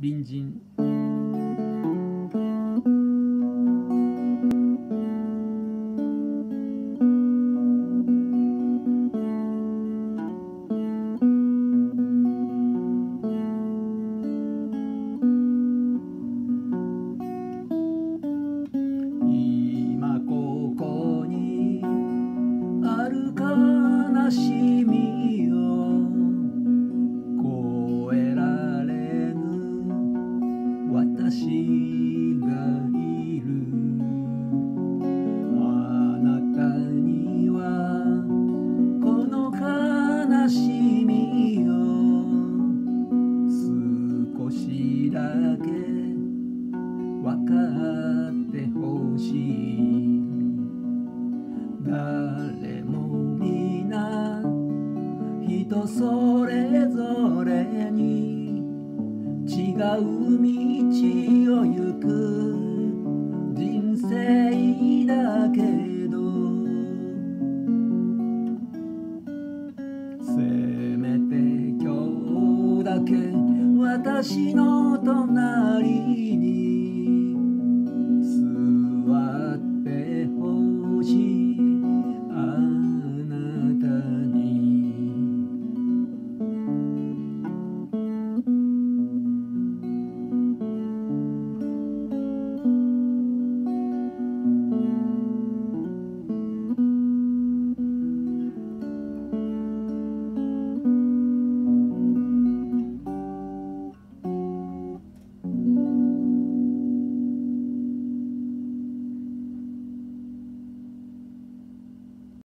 隣人私がいる。あなたにはこの悲しみを少しだけ分かってほしい。誰も皆人それぞれに違う道を行く。人生だけど。せめて今日だけ私の隣に座ってほしい。